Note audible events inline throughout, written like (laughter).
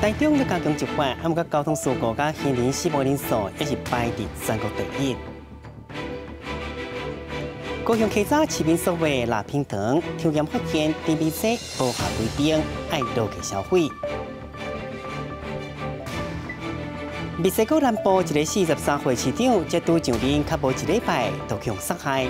台中要加强执法，啊，毋过交通事故甲行人死亡人数也是排伫全国第一。高雄客家市民所谓蜡平糖，抽验发现 DBC 无合规定，爱落去消费。密西哥南部一个四十三岁市长，接拄上任，较无一礼拜，就强杀害。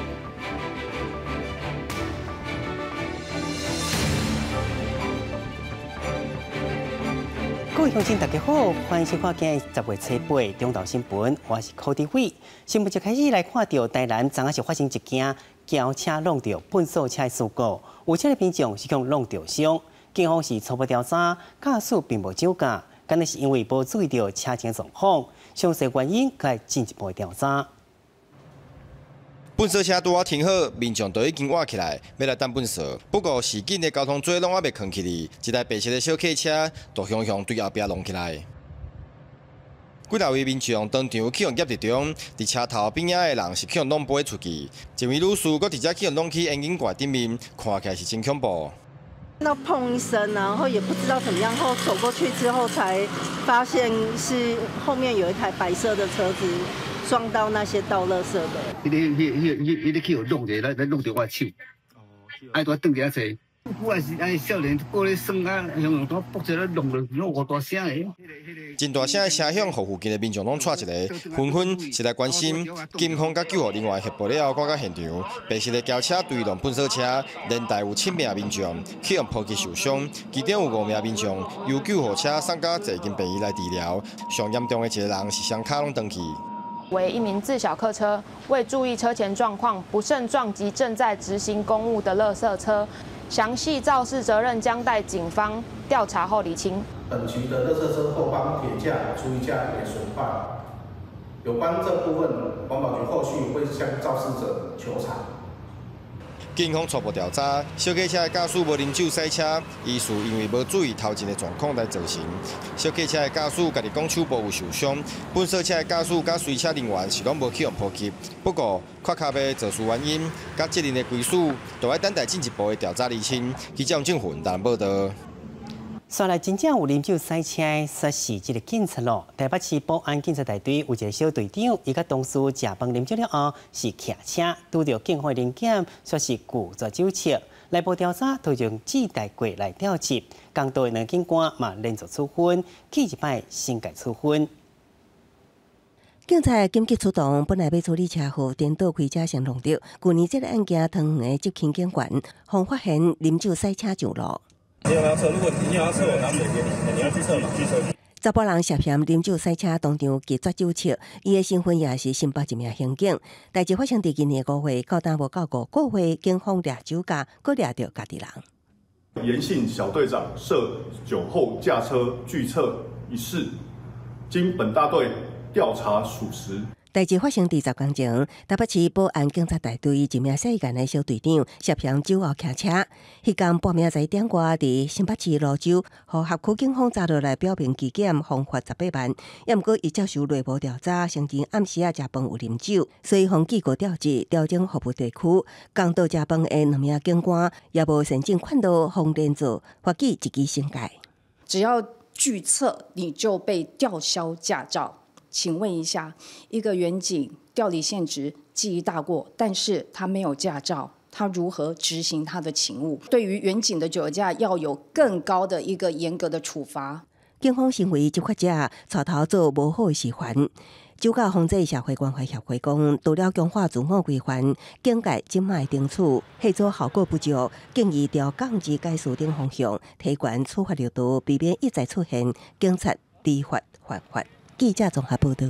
各位乡亲，大家好，欢迎收看今日十月七八中道新闻，我是柯迪伟。新闻。就开始来看到台南，昨下是发生一件轿车弄到粪扫车的事故，有车的品种是向弄到伤，警方是初步调查，驾驶并无酒驾。可能是因为无注意到车前状况，详细原因该进一步调查。粪扫车拄啊停好，民众都已经挖起来，要来等粪扫。不过事件的交通锥拢啊未扛起哩，一台白色的小客车就向向对后壁弄起来。几大位民众当场起用夹伫中，伫车头边仔的人是起用弄飞出去。一位女士搁直接起用弄去烟景罐顶面，看起来是真恐怖。到砰一声，然后也不知道怎么样，后走过去之后才发现是后面有一台白色的车子撞到那些倒垃圾的。伊咧、伊、伊、伊咧去有弄者，来来弄着我手，爱多等一下车。真大声的声响，互附近的民众拢串一个，纷纷是来关心。警方甲救护人员协助了后，赶到现场，白色的轿车对撞粪扫车，连带有七名民众去用破击受伤，其中有五名民众由救护车送到济间病院来治疗。上严重的一个人是双卡拢断去。为一名自小客车，未注意车前状况，不慎撞击正在执行公务的垃圾车。详细肇事责任将待警方调查后理清。本局的垃圾车后方铁架、除衣架也损坏，有关这部分，环保局后续会向肇事者求偿。警方初步调查，小客车的驾驶无啉酒赛车，疑似因为无注意头前的状况来造成。小客车的驾驶家己讲手部有受伤，本色车的驾驶甲随车人员是拢无去用破击。不过，跨卡的肇事原因，甲责任的归属，都要等待进一步的调查厘清。记者郑云台报道。说来真正有啉酒赛车，说是这个警察咯。台北市保安警察大队有一个小队长，伊甲同事食饭啉酒了后，是骑车拄着警方临检，说是故作酒测。内部调查都用自带柜来调查，更多的男警官嘛连续处分，记一摆新界处分。警察紧急出动，本来要处理车祸颠倒开车先弄着。去年这个案件，汤圆的执勤警官，方发现啉酒赛车上路。你要测，如果你要测，我拿水给你，你要去测嘛？去测。查甫人涉嫌啉酒赛车，当场拒绝酒测，伊的身份也是新北一名刑警。代志发生伫今年五月，到单无到五个月，警方抓酒驾，搁抓着家己人。严姓小队长涉酒后驾车拒测一事，经本大队调查属实。代志发生伫十天前，台北市保安警察大队一名细干的小队长涉嫌酒后驾车。迄天半夜十一点外，伫新北市泸州，和合区警方查落来表明纪检，罚款十八万。也毋过伊接受内部调查，声称暗时啊食饭有啉酒，所以方记过调职调整服务地区。刚到食饭的两名警官也无申请看到方连做，发起一支新改。只要拒测，你就被吊销驾照。请问一下，一个远警调离现职，记忆大过，但是他没有驾照，他如何执行他的勤务？对于远警的酒驾，要有更高的一个严格的处罚。警方行为执法者带头做无好示范。酒驾防治社会关怀协会讲，除了强化自我规范，警戒今卖定处，合作效果不足，建议调降至该数等方向，提悬处罚力度，避免一再出现警察知法犯法。记者综合报道。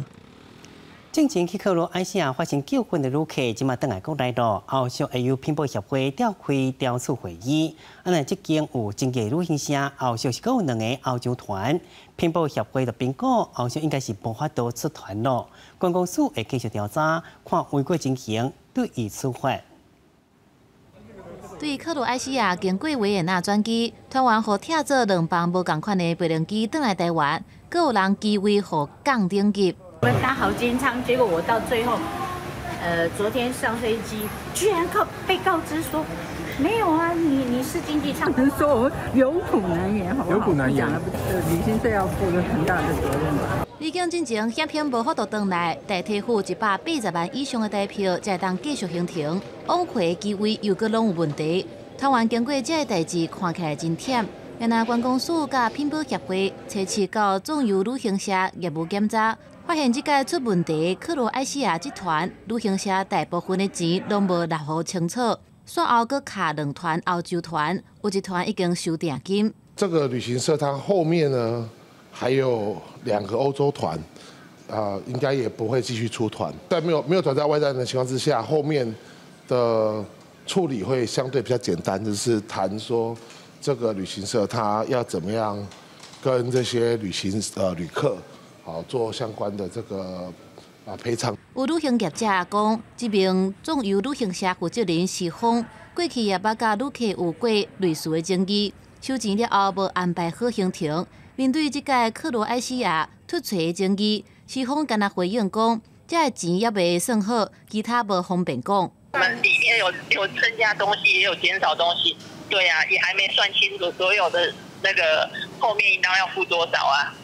正前去克罗埃西亚发生纠纷的旅客，今麦登来国内咯。后续会由乒乓协会召开调处会议。啊，那即间有经济旅行社，后续是有两个欧洲团。乒乓协会的评估，后续应该是无法度出团咯。观光署会继续调查，看违规情形，对伊处罚。对克罗埃西亚经过维也纳转机，团员和跳做两班无共款的飞轮机登来台湾。各有人机位和降顶级。我们搭好金舱，结果我到最后，呃，昨天上飞机，居然告被告知说没有啊，你你是经济舱，只是说我们有苦难言，好不好？有苦难言，旅行社要负的很大的责任吧。已经进前险险无法度回来，代替付一百八十万以上的代票，才当继续行程。往回机位又搁拢有问题。台湾经过这个代志，看起来真忝。原来观光署甲品保协会查起到总游旅行社业务检查，发现这届出问题，克罗埃西亚集团旅行社大部分的钱拢无纳好清楚。随后搁卡两团欧洲团，有一团已经收定金。这个旅行社它后面呢？还有两个欧洲团，啊，应该也不会继续出团。在没有没有团在外站的情况之下，后面的处理会相对比较简单，就是谈说这个旅行社他要怎么样跟这些旅行呃旅客好做相关的这个啊赔偿。有旅行业者讲，这名总由旅行社负责人是峰，过去也捌甲旅客有过类似的争议，收钱了后无安排好行程。面对这届克罗埃西亚突出的争议，西方敢若回应讲，这个钱也未算好，其他无方便讲。我们里面有有增加东西，也有减少东西，对呀，也还没算清楚所有的那个后面应当要付多少啊。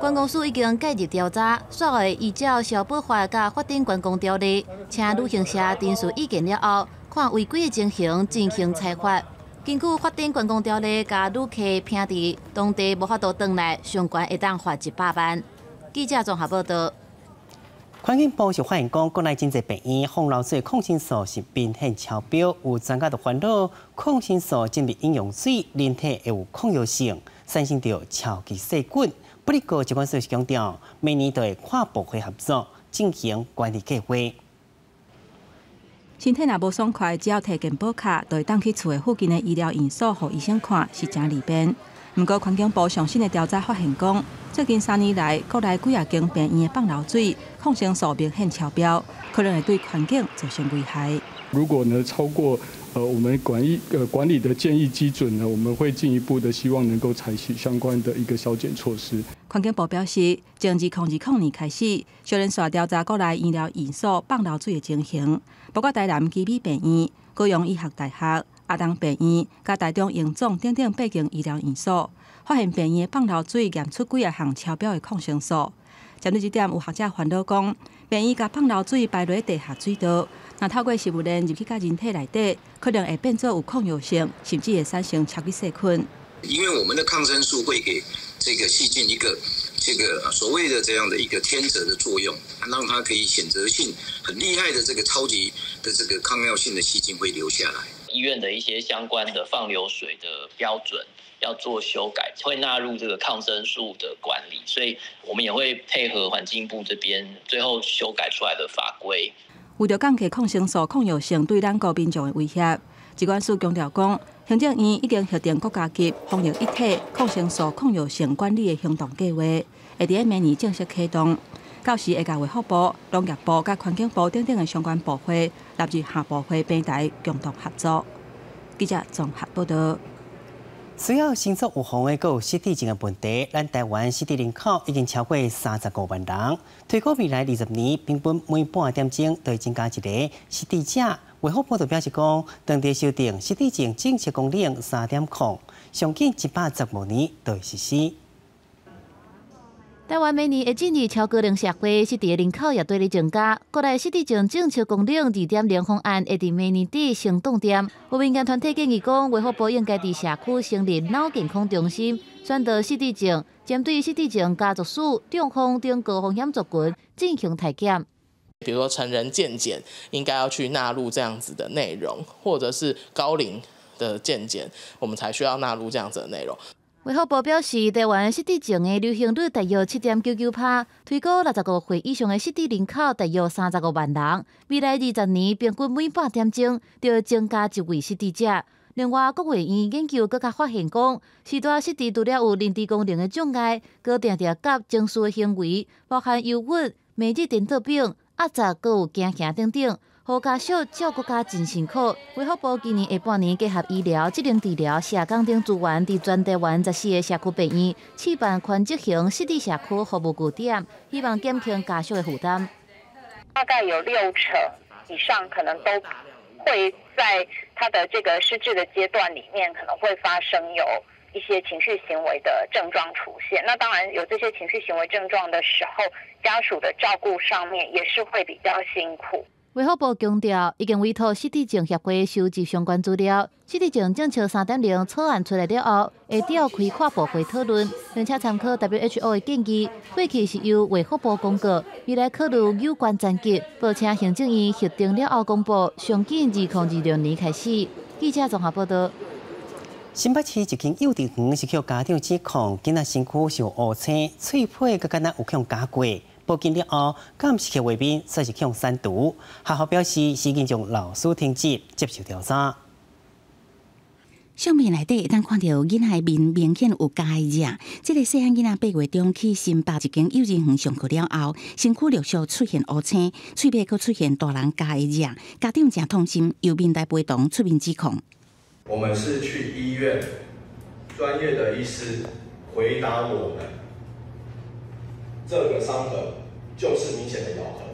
关公署已经介入调查，随后依照消保法甲法定关公条例，请旅行社陈述意见了后，看违规的情形进行裁罚。根据法定关公条例，甲旅客偏伫当地无法度回来，相关会当罚一百万。记者综合报道。环境部是发现讲，国内真济病院防漏水抗生素是明显超标，有专家的烦恼抗生素进入饮用水，人体会有抗药性，产生着超级细菌。不过，疾管署是强调，每年都会跨部会合作进行管理计划。身体若无爽快，只要摕健保卡，就会当去厝的附近的医疗院所，互医生看，是真利便。毋过，环境部上新的调查发现，讲最近三年来，国内几啊间病院的放流水抗生素明显超标，可能会对环境造成危害。如果呢超过呃我们管理呃管理的建议基准呢，我们会进一步的希望能够采取相关的一个消减措施。环境部表示，从二零二零年开始，小人所调查国内医疗院所放流水的情形，包括台南基比病院、高雄医学大学、阿东病院、甲台中荣总等等八间医疗院所，发现病院放流水验出几啊项超标的抗生素。针对这点，有学者烦恼讲，病院甲放流水排落地下水道。那透过食物链入去到人体内底，可能会变作有抗药性，甚至会产生超级细菌。因为我们的抗生素会给这个细菌一个这个所谓的这样的一个天择的作用，让它可以选择性很厉害的这个超级的这个抗药性的细菌会留下来。医院的一些相关的放流水的标准要做修改，会纳入这个抗生素的管理，所以我们也会配合环境部这边最后修改出来的法规。为着降低抗生素抗药性对咱国民众的威胁，疾管署强调讲，行政院已经核定国家级防疫一体抗生素抗药性管理的行动计划，会伫明年正式启动。到时会甲卫福部、农业部、甲环境部等等的相关部会纳入下部会平台共同合作。记者综合报道。需要新作有防的个失智症的问题，咱台湾失智人口已经超过三十五万人。推估未来二十年，平均每半点钟都会增加一个失智者。卫福部就表示讲，当地修订失智症政策公令三点零，上近一百十五年都会实施。台湾每年会进入超高龄社会，失智人口也对咧增加。国内失智症政策公令二点零方案会伫明年底行动点。有民间团体建议讲，卫福部应该伫社区成立脑健康中心，宣导失智症，针对失智症家族史、中风等高风险族群进行体检。比如说成人健检，应该要去纳入这样子的内容，或者是高龄的健检，我们才需要纳入这样子的内容。卫福部表示，台湾失智症的流行率大约七点九九趴，推估六十五岁以上的失智人口大约三十五万人。未来二十年，平均每八点钟就要增加一位失智者。另外，国卫院研究更加发现，讲时代失智除了有认知功能的障碍，佮定定甲情绪的行为，包含忧郁、每日电脑病、压榨，佮有惊吓等等。好家属照顾家真辛苦。卫福部今年下半年结合医疗、智能治疗、社工等资源，伫全台湾十四个社区病院举办宽执型实地社区服务据点，希望减轻家属的负担。大概有六成以上，可能都会在他的这个失智的阶段里面，可能会发生有一些情绪行为的症状出现。那当然有这些情绪行为症状的时候，家属的照顾上面也是会比较辛苦。卫福部强调，已经委托失智症协会收集相关资料。失智症政策三点零草案出来了后，会召开跨部会讨论，并且参考 WHO 的建议。过去是由卫福部公告，未来考虑有关层级，报请行政院核定了后公布。上近二零二六年开始。记者综合报道。新北市一间幼稚园是向家长指控，囡仔身躯受乌青，脆皮佮囡仔有向加过。报警了后，敢是去外面，说是向删除。学校表示，已经将老师停职接受调查。相片内底，咱看到囡仔面明显有加热。这个细汉囡仔八月中去新北一间幼儿园上课了后，身躯陆续出现乌青，嘴边佫出现大人加热。家长正痛心，由面带陪同出面指控。我们是去医院，专业的医师回答我们，这个伤痕就是明显的咬痕，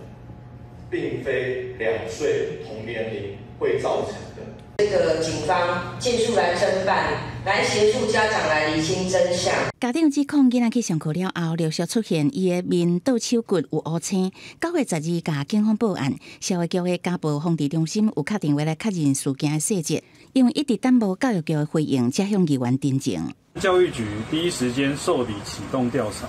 并非两岁同年龄会造成的。这个警方尽速来侦办，来协助家长来厘清真相。家长指控囡仔去上课了后，陆续出现伊的面、倒手骨有乌青。九月十二，甲警方报案，社会局的家暴防治中心有敲电话来确认事件的细节，因为一直等无教育局的回应，才向议员订正。教育局第一时间受理启动调查，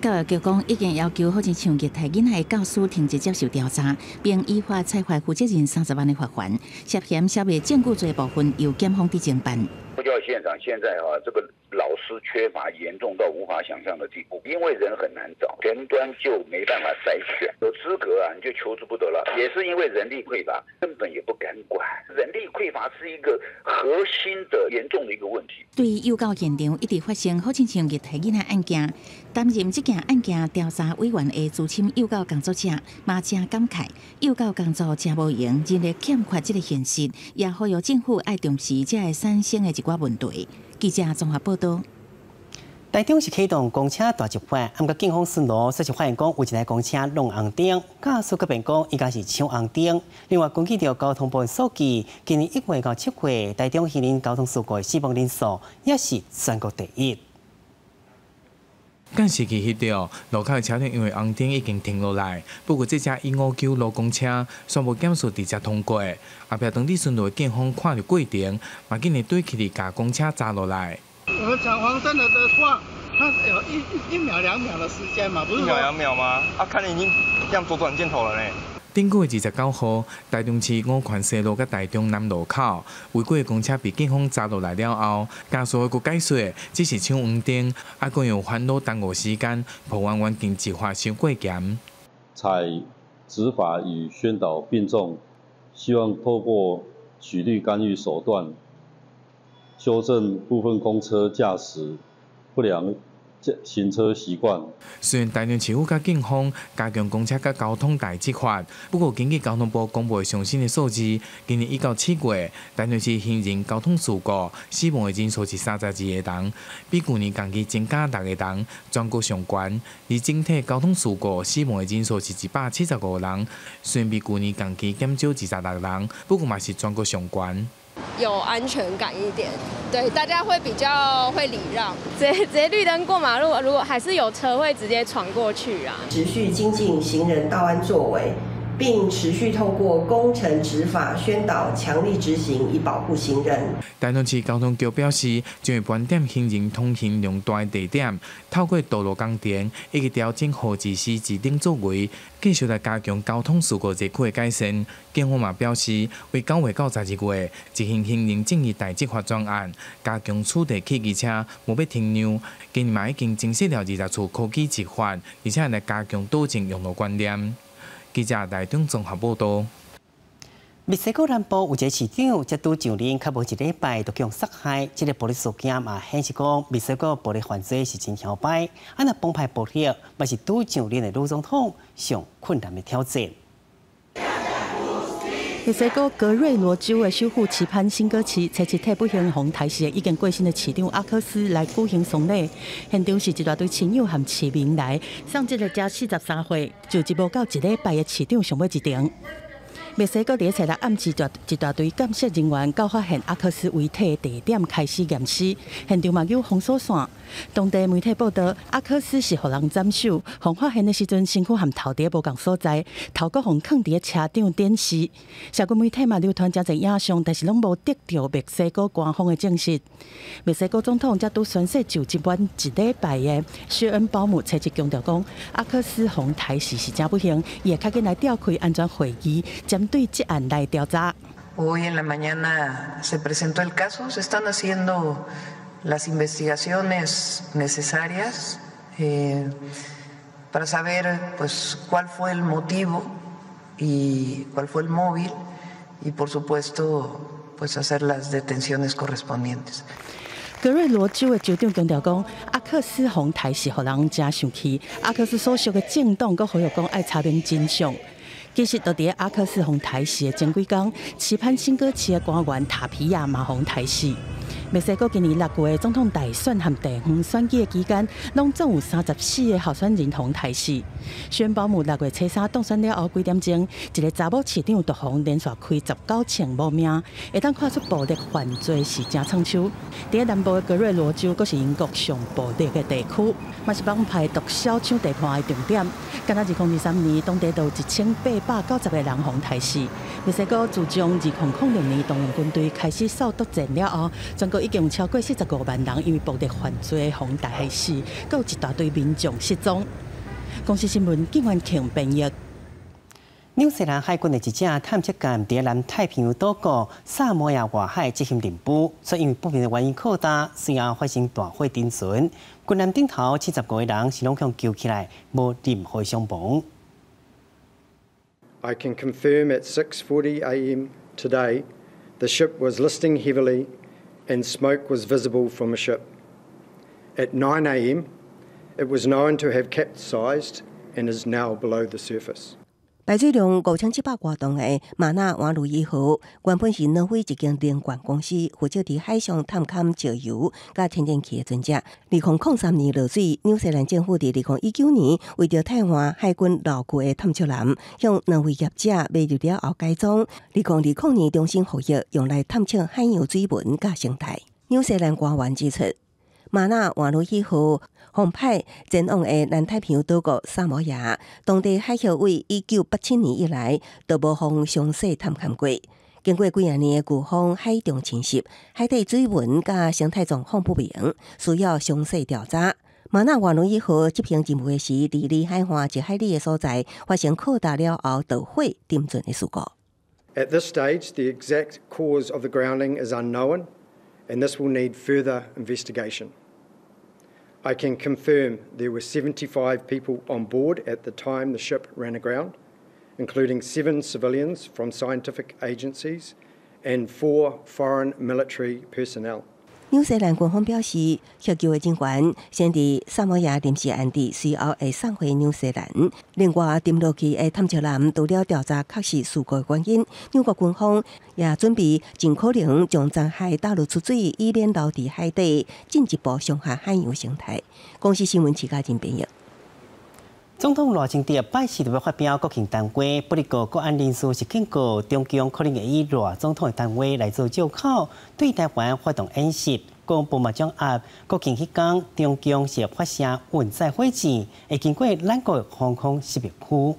教育局讲已经要求好似像虐待囡仔的教师停止接受调查，并依法裁罚负责人三十万的罚款，涉嫌消灭证据罪部分由检方伫侦办。教育现场现在啊这个。老师缺乏严重到无法想象的地步，因为人很难找，前端就没办法筛选，有资格啊你就求之不得了。也是因为人力匮乏，根本也不敢管。人力匮乏是一个核心的严重的一个问题。对于幼教现场一直发生好亲像虐待囡仔案件，担任这件案件调查委员的资深幼教工作者马正感慨，幼教工作真无用，人力欠缺这个现实，也呼吁政府爱重视这个产生的一寡问题。记者综合报道：台中是启动公车大集会，按个警方巡逻，说是发现讲有一台公车弄红灯，驾驶个边讲应该是抢红灯。另外，根据着交通部数据，今年一月到七月，台中行人交通事故死亡人数也是全国第一。赶时去翕到路口的车辆，因为红灯已经停落来。不过，这架一五九路公车全部减速直接通过。后壁当地巡逻的警方看到过程，嘛紧的对起哩架公车砸落来。我抢黄灯的的话，它有一一秒两秒的时间嘛？不是一秒两秒吗？啊，看你已经向左转箭头了呢。顶个月二十九号，台中市五权西路甲台中南路口违规公车被警方砸落来了后，加速个解说只是抢黄灯，还共用烦恼耽误时间，破完环境计划先过检。采执法与宣导并重，希望透过举律干预手段，修正部分公车驾驶不良。行车习惯。虽然台中市府甲警方加强公车甲交通大执法，不过根据交通部公布的最新的数字，今年一到七月，台中市行人交通事故死亡的人数是三十二个人，比去年同期增加六个人，全国上悬。而整体交通事故死亡的人数是一百七十五人，虽然比去年同期减少二十六人，不过嘛是全国上悬。有安全感一点，对，大家会比较会礼让，直接直接绿灯过马路，如果还是有车会直接闯过去啊。持续精进行人道安作为。并持续透过工程执法宣导，强力执行，以保护行人。台中市交通局表示，将会盘点行人通行量大地点，透过道路工程以及调整号志时指定作为，继续来加强交通事故热区的改善。警方嘛表示，为九月到十二月执行行人正义大执法专案，加强处地汽机车无要停让。今年嘛已经正式了二十处科技执法，而且来加强多正用路观念。记者台中综合报道。墨西哥南部有一个市长，才拄上任，较无一礼拜，就将杀害。这个暴力事件嘛，显示讲墨西哥暴力犯罪是真嚣摆。啊，那帮派暴力，嘛是拄上任的女总统上困难的挑战。墨西哥格瑞罗州的首府期盼新歌市，采取替不行红台时，已经过身的市长阿克斯来举行送礼。现场是一大堆亲友和市民来，上这个加四十三岁，就一无到一礼拜的市长上尾一场墨西哥第一日暗时，一大堆监视人员到发现阿克斯遗体地点开始验尸，现场嘛有封锁线。当地媒体报道，阿克斯是互人斩首，红发现的时阵身躯和头伫无共所在，头壳红放伫车顶点尸。社区媒体嘛流传真侪影像，但是拢无得到墨西哥官方的证实。墨西哥总统则拄宣誓就职完一礼拜的薛恩保姆，采取强调讲，阿克斯红台时是真不幸，也较紧来召开安全会议，对这案来调查。Hoy en la mañana se presentó el caso, se están haciendo las investigaciones necesarias eh, para saber pues cuál fue el motivo y cuál fue el móvil y por supuesto pues hacer las detenciones correspondientes. 格瑞罗州的州长强调讲，阿克斯红台是互人真生气，阿克斯所属的政党佮好友讲爱查明真相。其实，到底阿克斯红台戏的前几工，期盼新歌市的官员塔皮亚马红台戏。墨西哥今年六月总统大选和地方选举的期间，拢总有三十四个候选人同台视。宣保姆六月初三当选了后几点钟，一个查某市长独行连续开十九枪无命，会当看出暴力犯罪是真冲手。伫南部的格瑞罗州，阁是英国上暴力的地区，嘛是帮派毒枭抢地盘的重点。今仔二零二三年，当地有一千八百九十个人红台视。墨西哥自从二零零六年动员军队开始扫毒战了后，全国已经有超过四十五万人因为暴力犯罪红大海市，有一大堆民众失踪。公司新闻警员强编译。纽西兰海军的一只探测舰在南太平洋岛国萨摩亚外海执行任务，却因为不明的原因扩大，随后发生大火点损。军舰顶头七十五个人是拢向救起来，无任何伤亡。I can confirm at 6:40 a.m. today, the ship was listing heavily, and smoke was visible from a ship. At 9 a.m., it was known to have capsized and is now below the surface. 排水量五千七百多吨的马纳瓦鲁一号，原本是挪威一间能源公司负责伫海上探勘石油、甲天然气的专家。二零零三年落水，纽西兰政府伫二零一九年为着替换海军老旧的探测舰，向挪威业者买入了后改装。二零二零年重新复业，用来探测海洋水文甲生态。纽西兰官员指出，马纳瓦鲁一号。红派前往的南太平洋岛国萨摩亚，当地海协会一九八七年以来都无方详细探勘过。经过几啊年的古风海中侵袭，海底水文甲生态状况不明，需要详细调查。马纳瓦努一号执行任务时，伫离海岸一海里的所在发生扩大了后导火点准的事故。At this stage, the exact cause of the grounding is unknown, and this will need further investigation. I can confirm there were 75 people on board at the time the ship ran aground, including seven civilians from scientific agencies and four foreign military personnel. 纽西兰官方表示，求救的警员先伫萨摩亚临时安置，随后会送回纽西兰。另外，登陆去的探测站除了调查确实事故原因，纽国军方也准备尽可能将残骸带入出水，以免留伫海底，进一步伤害海洋生态。公司新闻起家真编译。总统罗清德拜四就要发表国庆谈话，不过国安人士是警告中共可能会以罗总统的单位来做借口，对台湾发动演习。公布嘛将压国庆期间，中共是发射运载火箭，会经过咱国航空识别区。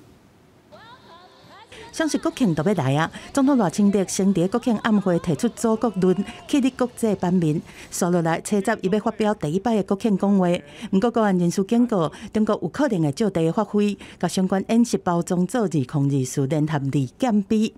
像是国庆都要来啊！总统赖清德先伫国庆晚会提出祖国论，启立国际版面。接落来，车站伊要发表第一摆的国庆讲话。毋过，国安人士警告，中国有可能会借地发挥，甲相关演习包装做二控二数联合二减比。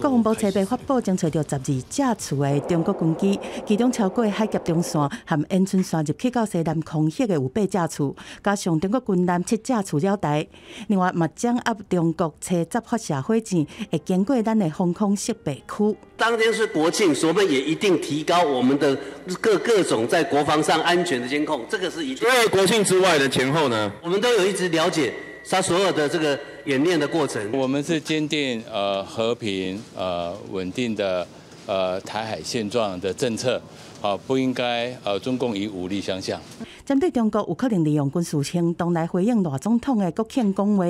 国防部车备发布，将找到十二架次的中国军机，其中超过海峡中线和延春线入去到西南空域的有八架次，加上中国军舰七架次了台。另外，嘛将压中国车十发射火箭。钱会经过咱的防空识别区。当天是国庆，所以也一定提高我们的各各种在国防上安全的监控，这个是一定。因为国庆之外的前后呢，我们都有一直了解他所有的这个演练的过程。我们是坚定呃和平呃稳定的呃台海现状的政策。啊，不应该呃，中共以武力相向。针对中国有可能利用军事行动来回应大总统的国庆讲话，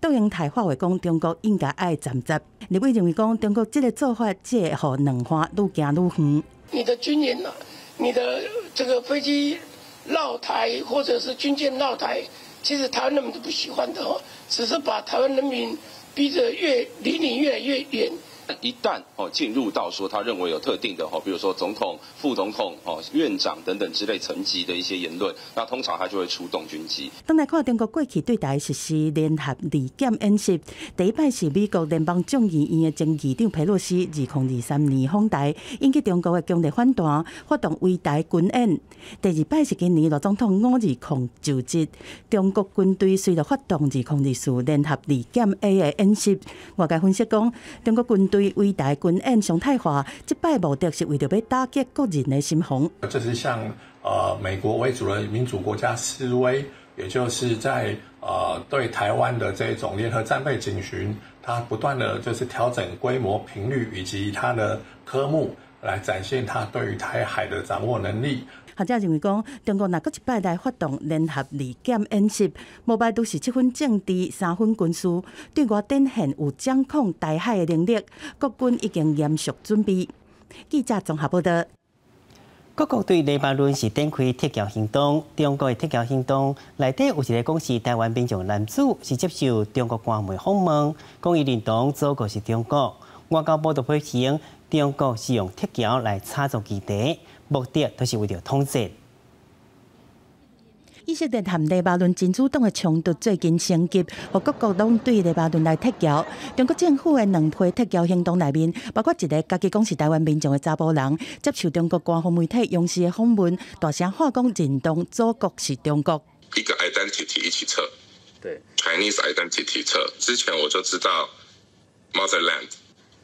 杜英台话话讲，中国应该爱站直。李伟认为讲，中国这个做法只会让两岸愈行愈远。你的军演啊？你的这个飞机绕台，或者是军舰绕台，其实台湾人民都不喜欢的哦，只是把台湾人民逼着越离你越来越远。一旦哦进入到说他认为有特定的哈，比如说总统、副总统、哦院长等等之类层级的一些言论，那通常他就会出动军机。当来看中国过去对台实施联合利剑演习，第一摆是美国联邦众议院的前议长佩洛西二零二三年访台，引起中国的强烈反弹，发动围台军演。第二摆是今年罗总统五二零就职，中国军队随着发动二零二四联合利剑 A 的演习。外界分析讲，中国军队。对伟大军演常态化，这摆目的是为了要打击国人的心防。这是向呃美国为主的民主国家示威，也就是在呃对台湾的这种联合战备警巡，它不断的就是调整规模、频率以及它的科目，来展现它对于台海的掌握能力。学者认为讲，中国若搁一摆来发动联合利剑演习，无拜都是七分政治、三分军事，对外展现有掌控大海的能力。国军已经严肃准备。记者综合报道。各国对黎巴嫩是展开铁桥行动，中国的铁桥行动内底有一个讲是台湾民众男子是接受中国官媒访问，讲伊认同祖国是中国。外交部就批评中国是用铁桥来插足基地。目的都是为了统战。以色列含黎巴嫩真主党的冲突最近升级，和各国拢对黎巴嫩来撤侨。中国政府的两批撤侨行动内面，包括一个家己讲是台湾民众的查甫人，接受中国官方媒体央视的访问，大声话讲认同祖国是中国。一个 identity 一起测，对，Chinese identity 测。之前我就知道 motherland，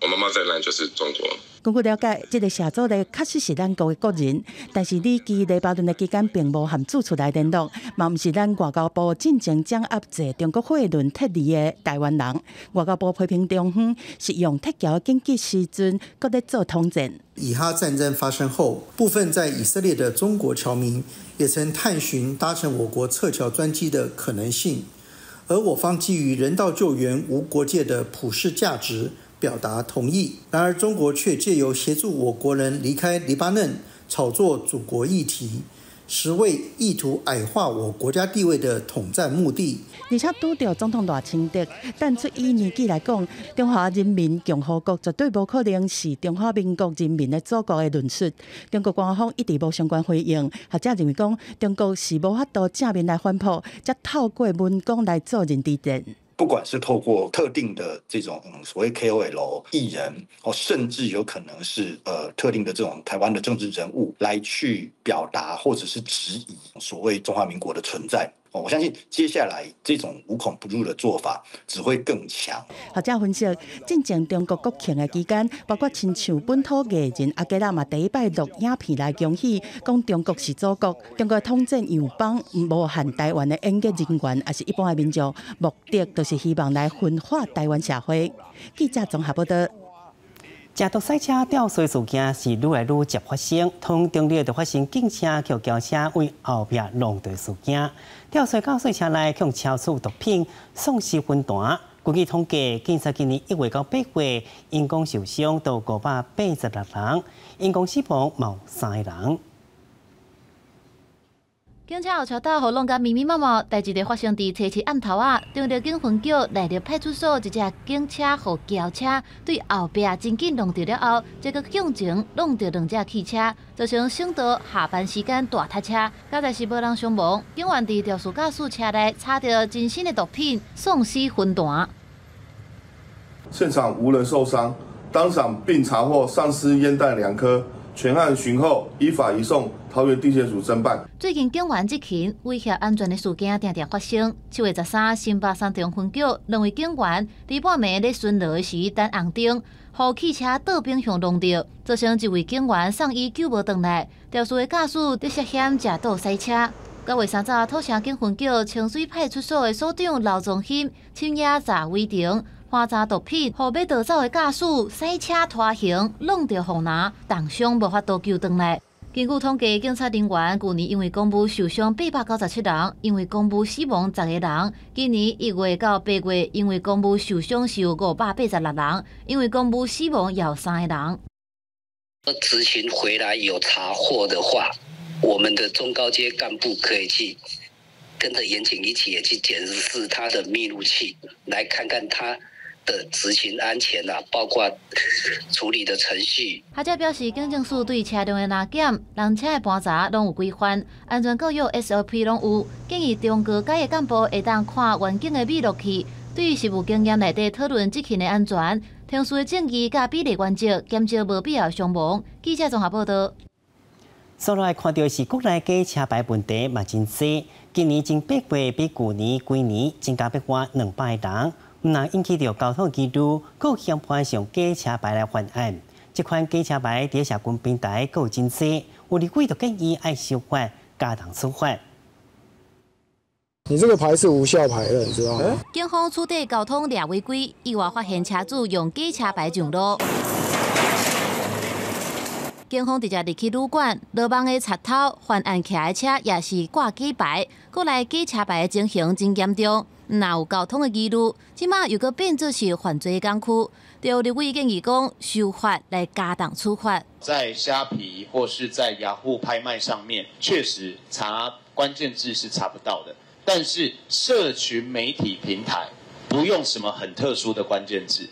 我们 motherland 就是中国。根据了解，这个写作的确实是咱国的国人，但是你记黎巴嫩的期间并无含住出来联络，嘛毋是咱外交部进行掌握者中国会论撤离的台湾人。外交部批评中方是用撤侨经济时阵，搁在做统战。以哈战争发生后，部分在以色列的中国侨民也曾探寻搭乘我国撤侨专机的可能性，而我方基于人道救援无国界的普世价值。表达同意，然而中国却借由协助我国人离开黎巴嫩，炒作祖国议题，实为意图矮化我国家地位的统战目的。而且拄着总统大清德，但出以年纪来讲，中华人民共和国绝对不可能是中华民国人民的祖国的论述。中国官方一直无相关回应，或者认为讲中国是无法度正面来反扑，则透过文攻来做人敌人。不管是透过特定的这种所谓 KOL 艺人，哦，甚至有可能是呃特定的这种台湾的政治人物来去表达或者是质疑所谓中华民国的存在。我相信接下来这种无孔不入的做法只会更强。学者分析，进前中国国庆的期间，包括亲像本土艺人阿吉拉嘛，第一摆录影片来恭喜，讲中国是祖国，中国统战友邦，无限台湾的演艺人员，也是一般的民众，目的都是希望来分化台湾社会。记者综合报道。加多赛车掉水事件是愈来愈接发生，通中日就发生警车及轿车为后壁弄队事件。跳水到水车内向超速毒品，丧失分弹。根据统计，警察今年一月到八月，因公受伤到五百八十六人，因公死亡毛三人。警车后车道互弄甲密密麻麻，代志就发生伫七七暗头啊！中立警分局来到派出所，一只警车和轿车对后壁紧紧弄着了后，这个向前弄着两只汽车，造成省道下班时间大塞车。刚才是无人伤亡，警员伫肇事驾驶车内查到真新的毒品，丧失分弹。现场无人受伤，当场并查获丧尸烟弹两颗。全案讯后，依法移送桃园地检署侦办。最近警员执勤威胁安全的事件常常发生。七月十三，新北山中分局两位警员在半暝咧巡逻时等红灯，互汽车倒边向撞着，造成一位警员送医救无回来。肇事的驾驶伫涉嫌驾倒赛车。九月三十，土城警分局清水派出所的所长刘忠兴深夜查违停。花查毒品，后要逃走的驾驶赛车拖行，弄着红拿，重伤无法度救回来。根据统计，警察人员去年因为公务受伤八百九十七人，因为公务死亡十个人。今年一月到八月，因为公务受伤是有五百八十六人，因为公务死亡有三个人。执勤回来有查获的话，我们的中高阶干部可以去跟着严警一起也去检视他的密录器，来看看他。的执行安全啊，包括处理的程序。学者表示，警政署对车辆的拿检、人车的盘查拢有规范，安全教育 SOP 拢有。建议中高阶的干部会当看环境的密录器，对于实务经验内底讨论执勤的安全、停驶的证据、甲比例原则，减少无必要伤亡。记者综合报道。所来看到是国内假车牌问题嘛真多，今年前八月比去年、几年增加百万两百人。唔能引起到交通记录，各嫌判上假车牌来犯案。这款假车牌在社群平台够真多，有立规就建议爱修法，加重处罚。你这个牌是无效牌了，你知道吗？警方处理交通掠违规，意外发现车主用假车牌上路。警方直接入去旅馆，落网的贼头犯案骑的车也是挂假牌，过来假车牌的情形真严重。那有交通的记录，即马又个变作是犯罪工区，就立委建议讲修法来加重处罚。在虾皮或是在雅虎拍卖上面，确实查关键字是查不到的，但是社群媒体平台不用什么很特殊的关键字，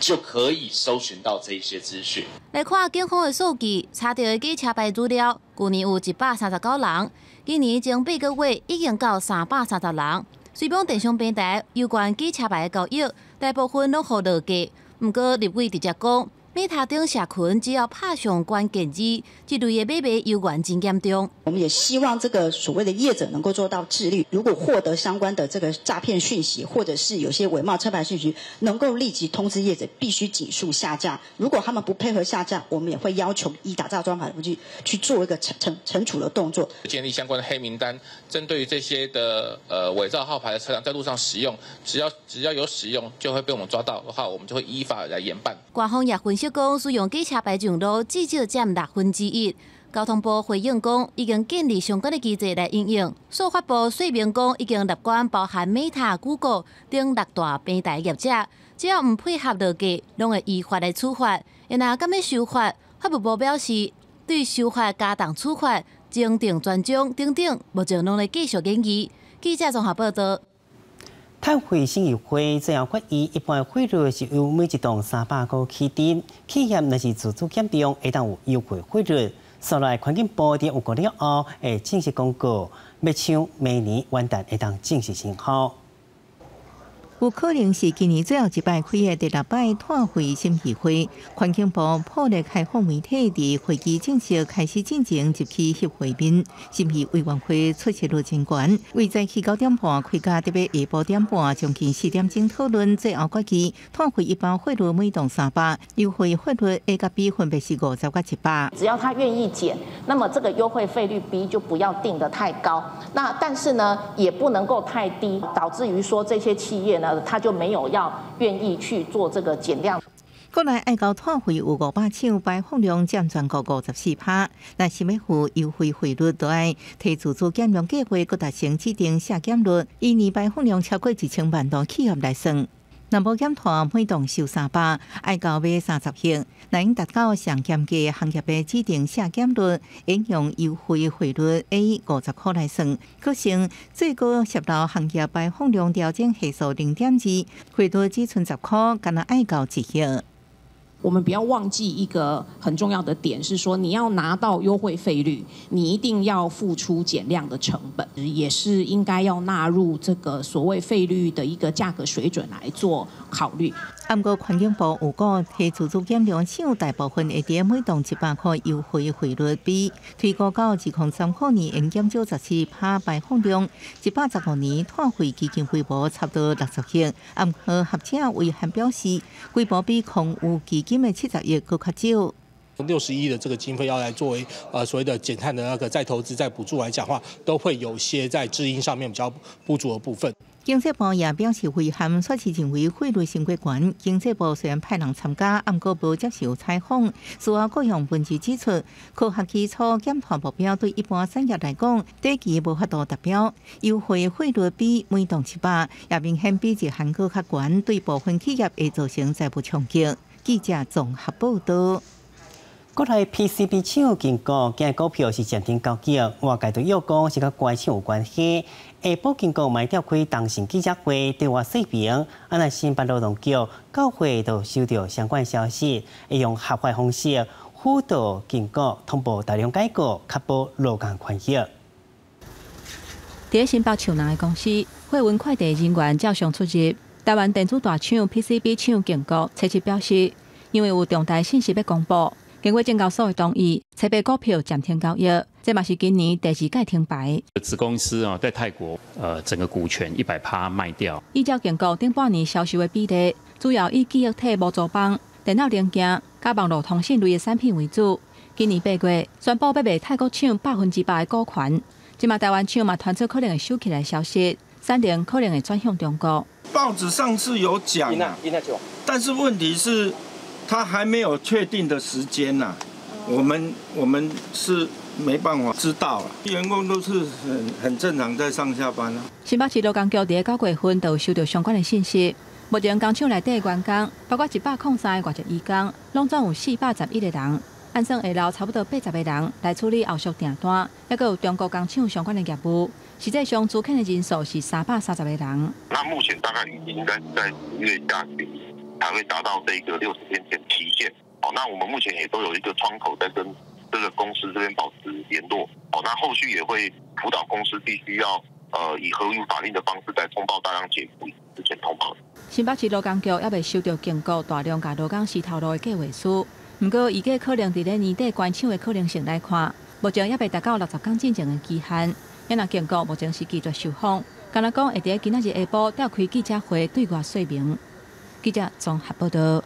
就可以搜寻到这些资讯。来看警方的数据，查到的机车牌资料，去年有一百三十九人，今年前八个月已经到三百三十人。虽讲电商平台有关机车牌的交易，大部分拢互落价，毋过立委直接讲。Meta 等社群只要拍上关键字，这类的买卖有关真严重。我们也希望这个所谓的业者能够做到自律。如果获得相关的这个诈骗讯息，或者是有些伪冒车牌讯息，能够立即通知业者，必须紧速下架。如果他们不配合下架，我们也会要求以打造专法去去做一个惩惩惩处的动作。建立相关的黑名单，针对于这些的呃伪造号牌的车辆在路上使用，只要只要有使用，就会被我们抓到的话，我们就会依法来严办。官方也分析。讲使用机车牌上路至少占六分之一。交通部回应讲，已经建立相关的机制来应用。数发部说明讲，已经立管包含 Meta、Google 等六大平台业者，只要唔配合落价，拢会依法来处罚。然后咁要修法，发布部表示，对修法加重处罚、增订专章等等，目前拢在继续研究。记者综合报道。碳汇审议会最后决议，一般汇率是由每一栋三百个起点，企业若是自主减重，会当有优惠汇率。所来环境部伫有过了后，会正式公告，要抢明年元旦会当正式生效。有可能是今年最后一摆开的第六摆碳汇审议会，环境部破例开放媒体伫会议正式开始进行集体协会面。审议委员会出席率真高，为在起九点半开加特别下晡点半，将近四点钟讨论最后决议。碳汇一般汇率每栋三百，优惠汇率 A 加 B 分别是五十个七百。只要他愿意减，那么这个优惠费率 B 就不要定得太高。那但是呢，也不能够太低，导致于说这些企业呢。他就没有要愿意去做这个减量。国内爱高碳汇有五百厂排放量占全国五十四趴，那新美付优惠汇率都爱提出做减量计划，各达成制定下减率，一年排放量超过一千万吨企业来算。南部减碳每栋收三百，爱到买三十盒，能达到上减价行业的指定下减率，应用优惠汇率 A 五十块来算，可成最高涉到行业排放量调整系数零点二，汇率只存十块，敢若爱到一亿。我们不要忘记一个很重要的点，是说你要拿到优惠费率，你一定要付出减量的成本，也是应该要纳入这个所谓费率的一个价格水准来做考虑。按过，环境部有讲，提自助减量项大部分会伫每栋一百块优惠汇率比推高到二零三五年应减少十七趴排放量，一百十五年碳汇基金规模差不多六十亿。暗号合者为函表示，规模比空污基金的七十亿更较少。六十亿的这个经费要来作为呃所谓的减碳的那个再投资再补助来讲话，都会有些在知音上面比较不足的部分。经济部也表示，会函说是认为汇率升过悬。经济部虽然派人参加，暗过无接受采访，事后各项文字指出，科学基础减碳目标对一般产业来讲，短期无法度达标。优惠汇率比每吨七百，也明显比一韩国较悬，对部分企业会造成财务冲击。记者综合报道。国内 PCB 厂警告，今日股票是暂停交易，外界对又讲是甲关厂有关系。下晡警告卖掉开当成记者会对外说明，啊那新北劳动局教会都收到相关消息，会用合法方式辅导警告通报大量改革，确保劳工权益。伫新北厂内公司，汇文快递人员照常出入。台湾电子大厂 PCB 厂警告，初期表示，因为有重大信息要公布。经过证交所的同意，才被股票暂停交易，这嘛是今年第二届停牌。子公司啊，在泰国呃，整个股权一百趴卖掉。依照警告，顶半年销售的比例主要以记忆体模组板、电脑零件、加网络通信类的产品为主。今年八月宣布要卖泰国厂百分之百的股权，即嘛台湾厂嘛传出可能会收起来消息，三年可能会转向中国。报纸上次有讲，但是问题是。他还没有确定的时间呐，我们我们是没办法知道了。员工都是很很正常在上下班啊。新北市劳工局伫九月份都收到相关的信息，目前工厂内底员工，包括一百零三个外籍员工，拢总有四百十一个人，按算下楼差不多八十个人来处理后续订单，还有中国工厂相关的业务。实际上租客的人数是三百三十个人。那目前大概应该在十月下旬。才会达到这个六十天前期限。好，那我们目前也都有一个窗口在跟这个公司这边保持联络。好，那后续也会辅导公司必须要呃以合于法令的方式在通报大量解雇之前通报。新北市劳工局也未收到警告大量甲劳工市头路的计划书，不过预计可能伫咧年底关厂的可能性来看，目前也未达到六十天进前的期限。因那警告目前是拒绝受访，敢若讲会伫今仔日下晡召开记者会对外说明。记者综合报道。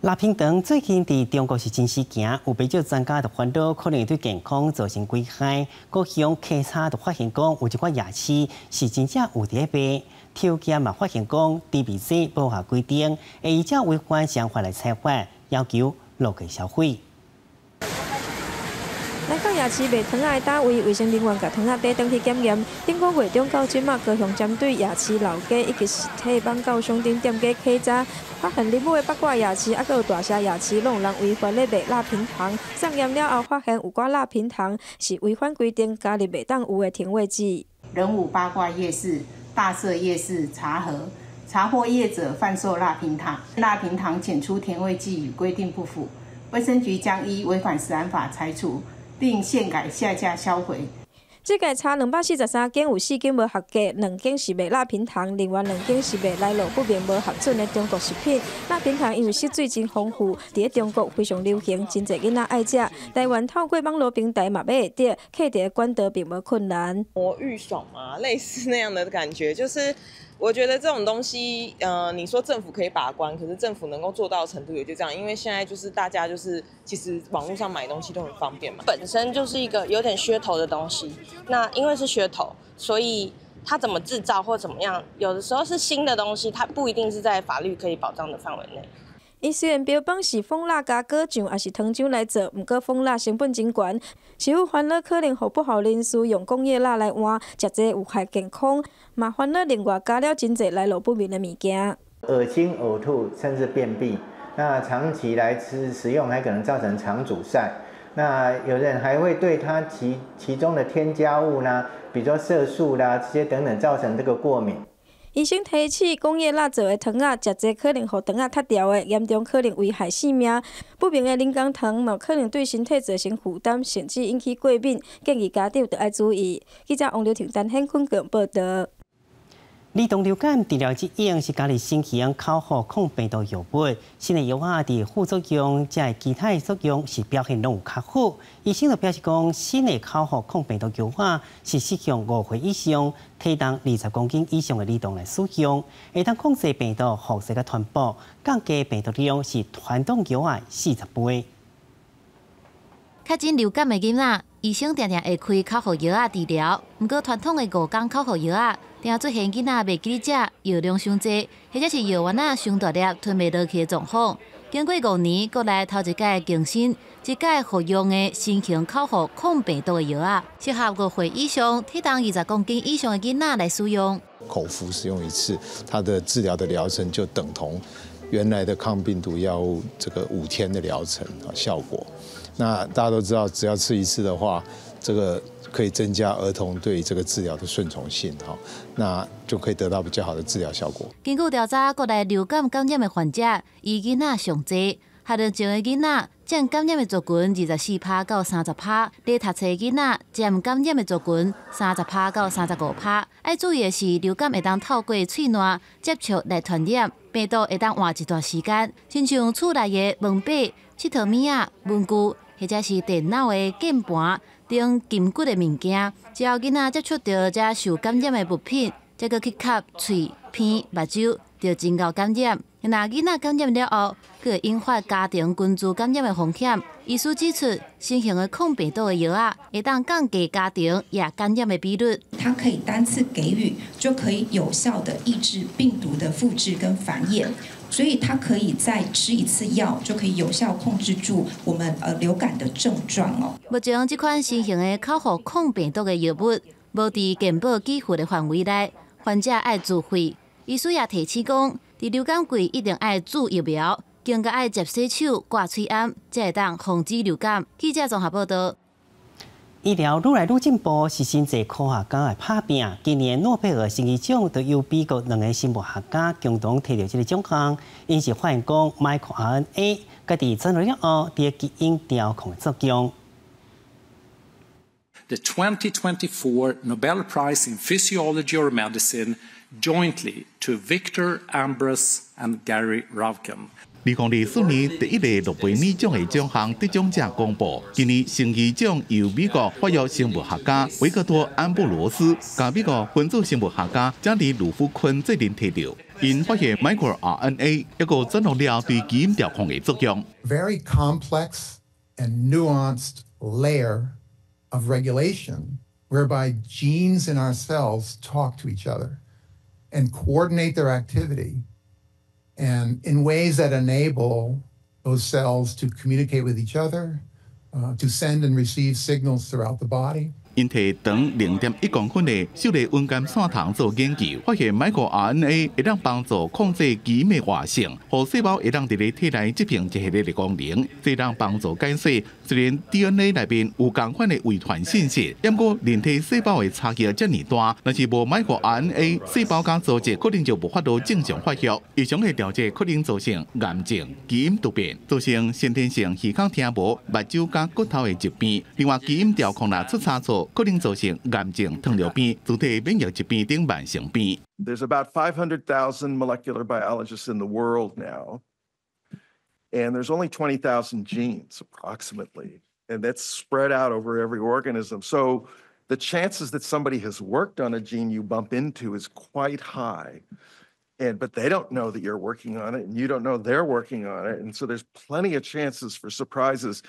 拉平等最近伫中国是真事件，有比较增加的烦恼，可能会对健康造成危害。各项检查都发现讲，有一款牙齿是真正有伫病。条件嘛发现讲，DBC 无法规定，会依照违反相法来裁罚，要求落去消费。牙齿卖糖仔的单位，卫生人员甲糖仔底登去检验。顶个月中到今嘛，高雄针对牙齿老家以及实体放到商店店家稽查，发现里母的八卦牙齿，啊，有大些牙齿拢有人违反咧卖辣平糖。上验了后，发现有寡辣平糖是违反规定加入袂当有的甜味剂。人武八卦夜市、大社夜市茶盒查获业者贩售辣平糖，辣平糖检出甜味剂与规定不符，卫生局将依违反食安法裁处。并限改下架销毁。这个查两百四十三件，有四件无合格，两件是卖蜡平糖，另外两件是卖来路不明、无合准的中国食品。蜡平糖因为色水真丰富，伫中国非常流行，真侪囡仔爱食。(laughs) 台湾透过网络平台嘛买得到，客的管得并无困难。魔芋爽嘛，类似那样的感觉，就是。我觉得这种东西，呃，你说政府可以把关，可是政府能够做到的程度也就这样。因为现在就是大家就是其实网络上买东西都很方便嘛，本身就是一个有点噱头的东西。那因为是噱头，所以它怎么制造或怎么样，有的时候是新的东西，它不一定是在法律可以保障的范围内。伊虽然标榜是蜂蜡加果酱，也是糖浆来做，毋过蜂蜡成本真悬，是否烦恼可能互不好人士用工业蜡来换，食这有害健康，嘛烦恼另外加了真侪来路不明的物件。恶心、呕吐，甚至便秘。那长期来吃食用，还可能造成肠阻塞。那有人还会对它其其中的添加物呢，比如说色素啦这些等等，造成这个过敏。医生提醒，工业蜡做的糖啊，食侪可能互糖啊塌掉的，严重可能危害性命。不明的人工糖嘛，可能对身体造成负担，甚至引起过敏，建议家长要爱注意。记者王刘婷、陈显坤报道。儿童流感治疗之用是家己新型口服抗病毒药物，新的药物的副作用、即其他的作用是表现拢有较好。医生就表示讲，新的口服抗病毒药物是适用五岁以上、体重二十公斤以上的儿童来使用，会当控制病毒辐射嘅传播，降低病毒量是传统药物四十倍。较真流感的囡仔，医生常常会开口服药啊治疗，毋过传统的五工口服药啊。定出现囡仔袂记食药量伤济，或者是药丸啊伤大粒吞袂落去的状况。经过五年，国内头一届更新，一届服用的新型口服抗病毒的药啊，适合五岁以上、体重二十公斤以上的囡仔来使用。口服使用一次，它的治疗的疗程就等同原来的抗病毒药物这个五天的疗程啊效果。那大家都知道，只要吃一次的话，这个。可以增加儿童对这个治疗的顺从性，哈，那就可以得到比较好的治疗效果。根据调查，国内流感感染的患者，以囡仔上多，学龄前的囡仔占感染的族群二十四趴到三十趴，在读册的囡仔占感染的族群三十趴到三十五趴。要注意的是，流感会当透过喙瘾接触来传染，病毒会当活一段时间，亲像厝内的门板、铁佗物啊、文具或者是电脑的键盘。等筋骨的物件，只要囡仔接触到这受感染的物品，再去吸喙、鼻、目睭，就真够感染。那囡仔感染了后，会引发家庭群聚感染的风险。医师指出，新型的抗病毒的药啊，会当降低家庭也感染的比率。它可以单次给予，就可以有效的抑制病毒的复制跟繁衍。所以它可以再吃一次药，就可以有效控制住我们呃流感的症状哦。目前这款新型的口服抗病毒的药物，无伫健保给付的范围内，患者爱自费。医师也提醒讲，伫流感季一定爱注疫苗，更加爱接洗手、挂嘴安，才会当防止流感。记者综合报道。医疗愈来愈进步，是真济科学家的拍拼。今年诺贝尔生理奖都由美国两个生物学家共同摕到这个奖项，因是发现讲 microRNA 佮伫增了后，对基因调控的作用。The 2024 Nobel Prize in Physiology or Medicine jointly to Victor Ambros and Gary Ravkin. 二零二四年第一个诺贝尔奖的奖项得奖者公布，今年生理奖由美国化学生物学家维克多·安布罗斯，加美国分子生物学家加里·鲁夫昆责任提到，因发现 microRNA 一个增强了对基因调控的作用。Very complex and nuanced layer of regulation, whereby genes in our cells talk to each other and coordinate their activity. And in ways that enable those cells to communicate with each other, uh, to send and receive signals throughout the body. 因体长零点一公分的秀丽温感线糖做研究，发现 microRNA 会当帮助控制基因活性，和细胞会当伫咧体内疾病一系列的功能，这当帮助解释虽然 DNA 内面有共款的遗传信息，不过人体细胞的差异这么大，若是无 microRNA，细胞间组织可能就无法度正常发育，异常的调节可能造成癌症、基因突变，造成先天性耳孔听无、目睭加骨头的疾病。另外，基因调控若出差错。There's about 500,000 molecular biologists in the world now, and there's only 20,000 genes approximately, and that's spread out over every organism. So the chances that somebody has worked on a gene you bump into is quite high. And but they don't know that you're working on it, and you don't know they're working on it. And so there's plenty of chances for surprises.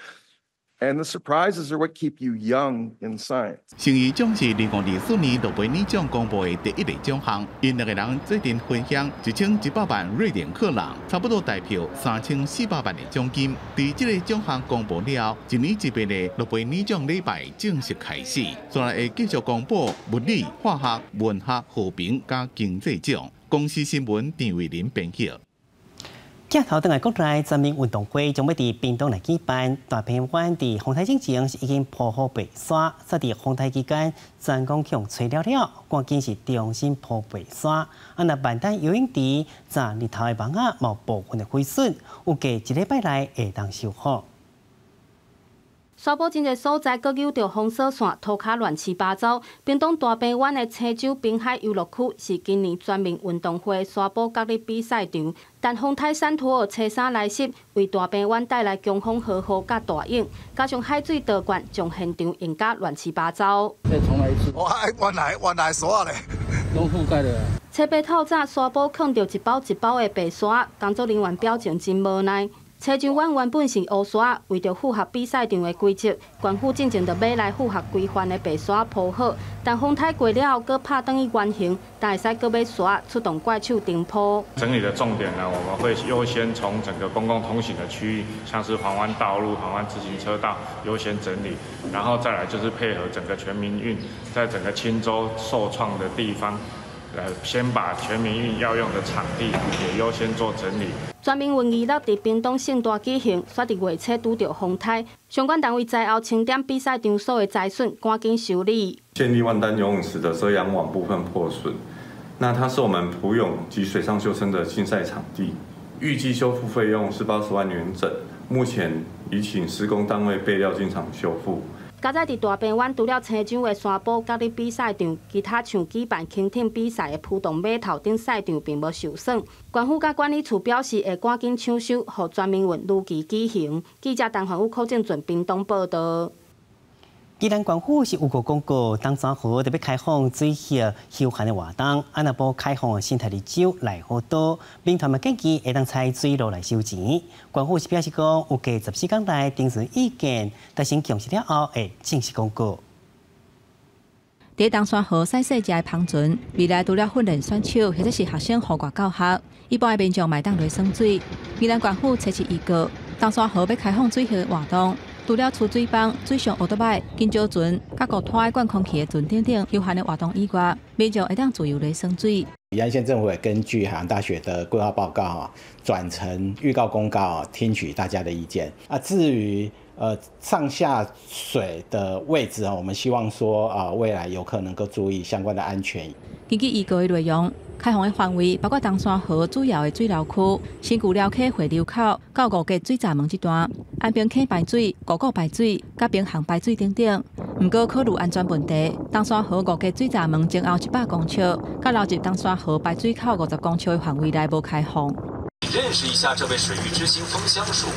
And the surprises are what keep you young in science. 生意奖是二零二四年诺贝尔奖公布的第一个奖项，因两个人最近分享一千一百万瑞典克朗，差不多代表三千四百万的奖金。在这个奖项公布了，一年一变的诺贝尔奖礼拜正式开始，将来会继续公布物理、化学、文学、和平加经济奖。公司新闻：张伟林编辑。镜头等来国内全民运动会将要伫屏东来举办，大平湾伫风台之前是已经铺好白沙，在伫风台期间，全工强吹了了，关键是重新铺白沙。啊，那万丹游泳池在日头的网啊，冇部分的亏损，有计一礼拜内会当修好。沙埔真侪所在，各有着封锁线，涂骹乱七八糟。屏东大平湾的青州滨海游乐区是今年全民运动会沙埔角力比赛场，但风台山土尔车衫来袭，为大平湾带来强风豪雨甲大影，加上海水倒灌，将现场淹甲乱七八糟。再重来一次。我原来原 (laughs) 来沙嘞，拢覆盖了。车白透早，沙埔扛着一包一包的白沙，工作人员表情真无奈。车上湾原本是乌沙，为着符合比赛场的规则，官府进前就买来符合规范的白沙铺好。但风太过了后，搁拍等于原形，但会使搁买沙出动怪手顶铺。整理的重点呢，我们会优先从整个公共通行的区域，像是环湾道路、环湾自行车道优先整理，然后再来就是配合整个全民运，在整个青州受创的地方。来，先把全民运要用的场地也优先做整理。全民运娱乐伫屏东盛大举行，煞伫月初拄着风台，相关单位在后清点比赛场所的灾损，赶紧修理。建立万丹游泳池的遮阳网部分破损，那它是我们普泳及水上救生的竞赛场地，预计修复费用是八十万元整，目前已请施工单位备料进场修复。加在伫大平湾除了青州的山坡角力比赛场，其他像举办轻艇比赛的浮动码头等赛场并无受损。官府甲管理处表示会赶紧抢修，予全民运如期举行。记者陈焕武、柯正准屏东报道。既然官府是有个公告，当山河特别开放水下休闲的活动，安那波开放生态的酒来好多，并团们建议会当采水路来收钱。官府是表示讲，有计十四天内定询意见，但先强势了后会正式公告。伫东山河赛事的旁船，未来除了训练选手或者是学生户外教学，一般的民众买当来耍水。既然官府采取一个当山河要开放水下活动。除了出水泵、水上奥特曼、金蕉船、甲国拖管空气的船等等有限的活动以外，民众会当自由来生水。宜安县政府也根据海洋大学的规划报告啊，转成预告公告，听取大家的意见啊。至于呃上下水的位置啊，我们希望说啊，未来游客能够注意相关的安全。根据预告的内容。开放的范围包括东山河主要的水流区、新古寮溪回流口、到五个水闸门这段、安平溪排水、五股排水、甲平行排水等等。不过考虑安全问题，东山河五个水闸门前后一百公尺，甲流入东山河排水口五十公尺的范围内无开放。认识一下这位水域之星枫香树。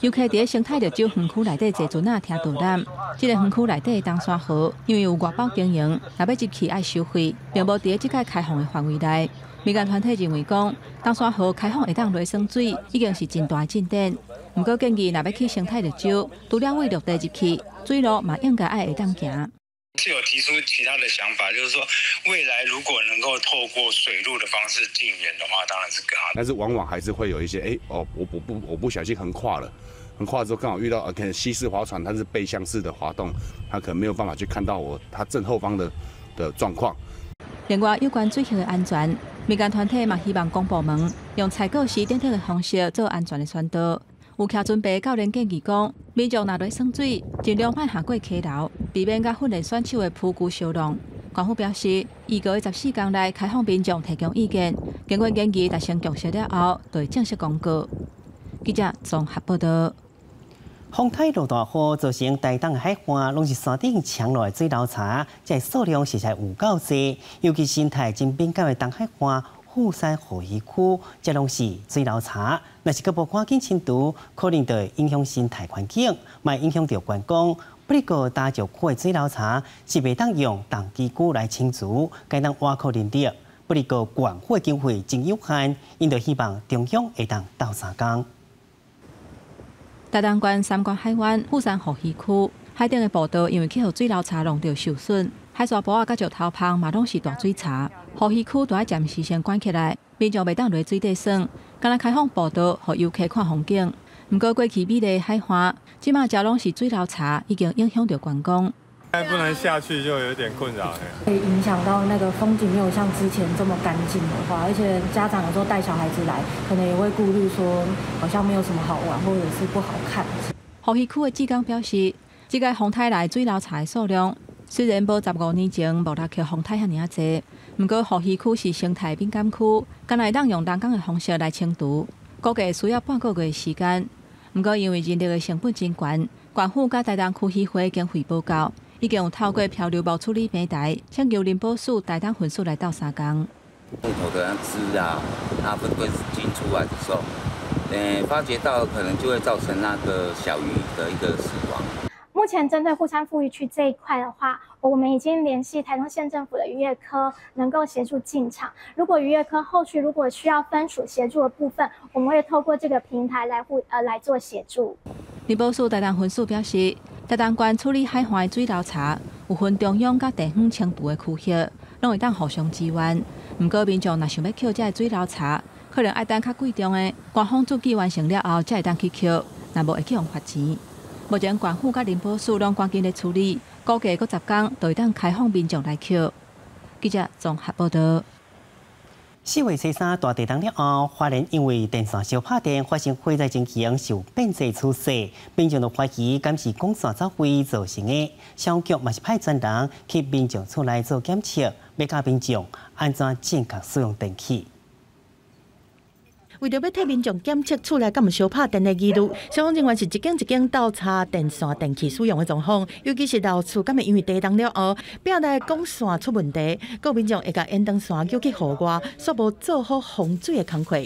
游客伫生态绿洲园区内底坐船啊，听导览。这个园区内底东山河，因为有外包经营，若要入去爱收费，并无伫即个开放的范围内。民间团体认为讲，东山河开放会当来生水，已经是真大进展。毋过建议若要去生态绿洲，除了为绿地入去，水路嘛应该爱会当行。是有提出其他的想法，就是说未来如果能够透过水路的方式进园的话，当然是更好。但是往往还是会有一些，哎，哦，我我不我不小心横跨了。横跨之后刚好遇到，可能西式划船，它是背向式的滑动，它可能没有办法去看到我它正后方的的状况。另外，有关水下的安全，民间团体嘛希望公部门用采购时点点的方式做安全的宣导。有徛准备教练建议讲，民众若来耍水，尽量莫下过溪流，避免甲训练选手的扑谷相撞。官府表示，预计十四天内开放民众提供意见，经过研究达成共识了后，会正式公告。记者综合报道。风台落大雨，造成大东海岸拢是山顶强落的水流差，即数量实在有够多。尤其生态真敏感的东海岸富山河溪区，即拢是水流差。若是佫无赶紧清除，可能会影响生态环境，卖影响到观光。不过大石区的水流差是袂当用重机具来清除，该当挖口林地。不过管护经费真有限，因着希望中央会当斗三工。大东关三关海湾富山河溪区海顶的步道，因为气候水流差，弄到受损。海沙坡啊，甲石头旁嘛，拢是大水差。河溪区都要暂时先关起来，民众袂当落水底耍。刚来开放步道，互游客看风景。毋过过去美丽海花，即马只拢是水流差，已经影响到观光。现在不能下去就有点困扰。会影响到那个风景没有像之前这么干净的话，而且家长有时候带小孩子来，可能也会顾虑说好像没有什么好玩或者是不好看。河溪区的志工表示，这个洪台来水流茶的数量虽然无十五年前无六克洪台遐尔啊多，不过河溪区是生态敏感区，敢来当用人工的方式来清除，估计需要半个月时间。不过因为人力的成本真悬，县府甲台东区议会经汇报告，已经有透过漂流木处理平台，请求林保署台东分署来到三工。木头的枝啊，它会不会进出的？时候。呃，发觉到可能就会造成那个小鱼的一个死亡。目前针对富山富裕区这一块的话，我们已经联系台东县政府的渔业科，能够协助进场。如果渔业科后续如果需要分属协助的部分，我们会透过这个平台来互呃来做协助。林保署台东分署表示，台东县处理海岸的水流查，有分中央甲地方清部的区域，拢会当互相支援。不过民众若想要捡这个水流查，可能爱等较贵重的，官方注记完成了后，才会当去捡，若无会去用罚钱。目前官府甲林保署拢赶紧咧处理，估计过十天就会当开放民众来捡。记者综合报道。四月十三大地震了后，华人因为电线小拍电发生火灾情形，受变质出事，民众都怀疑敢是公线走火造成的。消防局嘛是派专人去民众厝内做检测，要教民众安怎正确使用电器。为着要替民众检测厝内敢有烧拍电的记录，消防人员是一间一间倒查电线电器使用的状况，尤其是老厝敢会因为地动了后，表内供线出问题，各民众会甲烟灯线叫去户外，煞无做好防水的工作。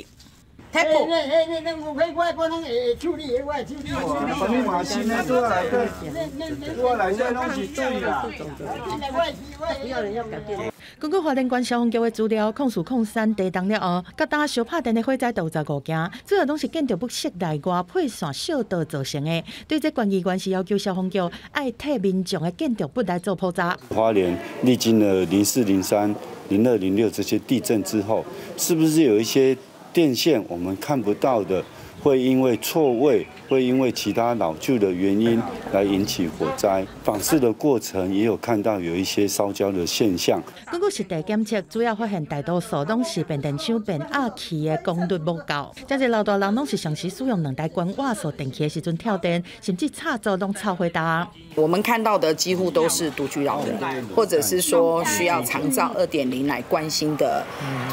根据华联关消防局的资料，控诉控三地动了后，甲打小拍电的火灾都有十五件，主要拢是建筑不适内外配线小道造成的。对这关议员是要求消防局爱替民众的建筑不来做破绽。花莲历经了零四、零三、零二、零六这些地震之后，是不是有一些？电线我们看不到的，会因为错位，会因为其他老旧的原因来引起火灾。访视的过程也有看到有一些烧焦的现象。根据实地检测，主要发现大多数都是变电箱变压器的功率不够。这些老大人拢是长期使用两台关瓦数电器的时阵跳电，甚至插座拢插回答。我们看到的几乎都是独居老人，或者是说需要长照二点零来关心的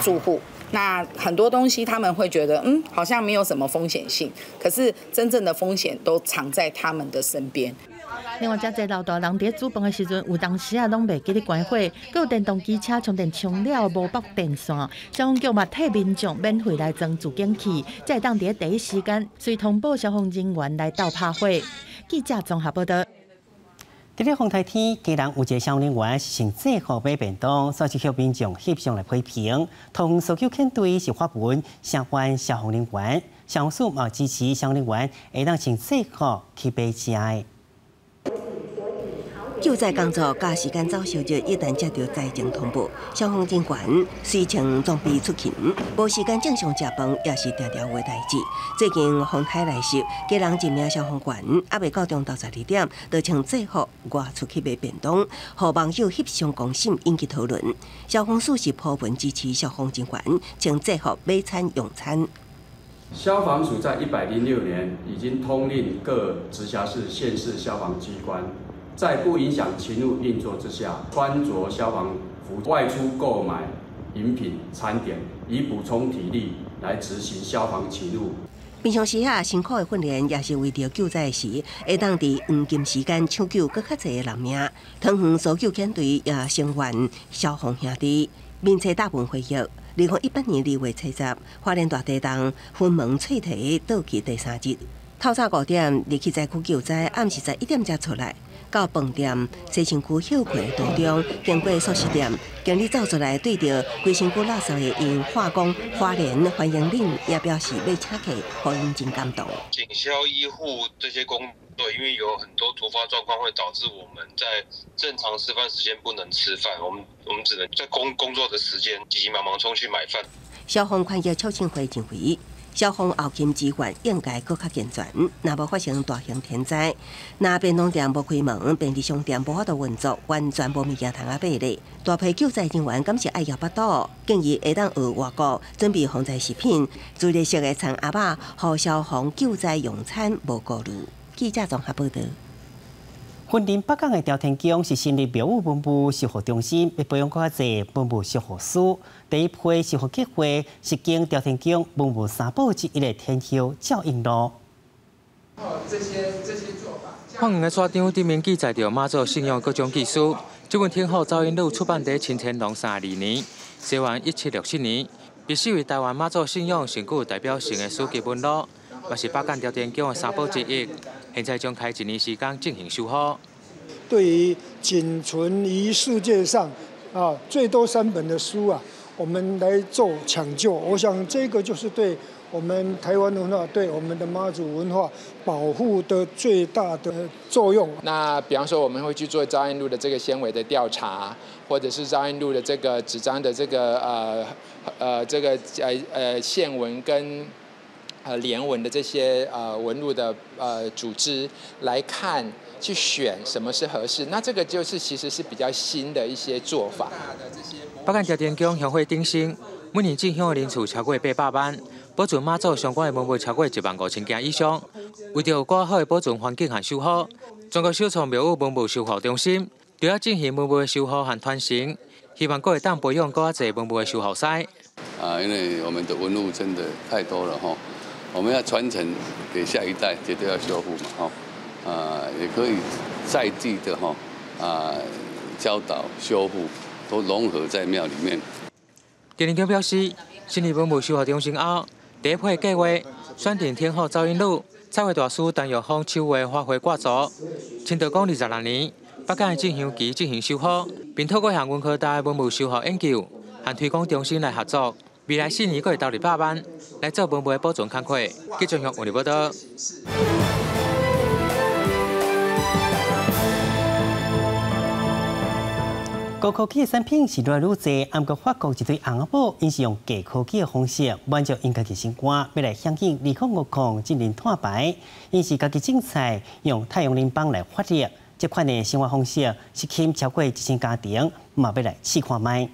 住户。那很多东西他们会觉得，嗯，好像没有什么风险性，可是真正的风险都藏在他们的身边。另外，这些老大人在煮饭的时阵，有当时啊拢袂记得关火，还有电动机车充电充了无绑电线，消防局嘛替民众免费来装助警器，再当伫第一时间随通报消防人员来到拍火。记者综合报道。伫咧风台天，家人有一个消防员是乘制服买便当，煞是向民众翕相来批评。同所救舰队是发文相关消防人员，消防署嘛支持消防人员会当乘制服去买食的。救灾工作加时间早烧日，一旦接到灾情通报，消防警官随穿装备出勤，无时间正常食饭也是条条话代志。最近风台来袭，家人一名消防员还未到中到十二点，就穿制服外出去买便当，和网友翕相公信引起讨论。消防署是普遍支持消防警官穿制服买餐用餐。消防署在一百零六年已经通令各直辖市、县市消防机关。在不影响勤务运作之下，穿着消防服外出购买饮品、餐点，以补充体力来执行消防勤务。平常时啊，辛苦的训练也是为着救灾时，会当伫黄金时间抢救更较侪的人命。汤圆搜救舰队也声援消防兄弟，并且大部分回忆，二零一八年二月七十，花莲大地震，昏蒙脆体倒去第三日，透早五点离去灾区救灾，暗时在一点才出来。到饭店西城区休憩途中，经过素食店，经理走出来对着规身躯垃圾的因化工花莲欢迎恁，也表示要请客，欢迎真感动。警消医护这些工作，因为有很多突发状况，会导致我们在正常吃饭时间不能吃饭，我们我们只能在工工作的时间急急忙忙冲去买饭。消防快要超前会指挥。消防后勤支援应该更较健全。若无发生大型天灾，那便当店无开门，便利商店无法度运作，完全无物件通啊买咧。大批救灾人员感谢爱摇巴肚，建议下当学外国准备防灾食品，注意式的餐鸭肉，和消防救灾用餐无顾虑。记者综合报道。云林北港的朝天宫是新立庙宇文物修复中心，要培养更加侪文物修复师。第一批修复计划是经朝天宫文物三宝之一的天后照应路。这些这些的沙张顶面记载着妈祖信仰各种技术。这本天后照应录出版在清乾隆三二年，西元一七六七年，被视为台湾妈祖信仰上具代表性的书籍文录，也是北港朝天宫的三宝之一。现在将开一年时间进行修复。对于仅存于世界上啊最多三本的书啊，我们来做抢救。我想这个就是对我们台湾文化、对我们的妈祖文化保护的最大的作用。那比方说，我们会去做招印录的这个纤维的调查，或者是招印录的这个纸张的这个呃呃这个呃呃线纹跟。呃，连纹的这些呃纹路的呃组织来看，去选什么是合适，那这个就是其实是比较新的一些做法。北港朝天宫协会顶新，每年进香的人数超过八百万，保存妈祖相关的文物超过一万五千件以上。为着有更好的保存环境和修复，中国首创庙宇文物修复中心，就要进行文物的修复和传承，希望各位当培养更加侪文物的修复师。啊，因为我们的文物真的太多了哈。我们要传承给下一代，绝对要修复嘛，哈，啊，也可以在地的哈，啊，教导修复都融合在庙里面。电灵宫表示，新立文物修复中心后，第一批计划选定天后赵英路、彩绘大师陈玉芳手绘花卉挂轴，清德宫二十六年，北港进行期进行修复，并透过向文科大文物修复研究和推广中心来合作。未来四年可以投入百万来做文物的保存工作。记者向王立报道。高科技的产品是越来越多，暗过法国一对红宝因是用低科技的方式挽救因家己心肝，要来响应二零五零进行碳排，因是家己种菜用太阳能板来发热。这款的生活方式是吸引超过一千家庭，嘛要来试看卖。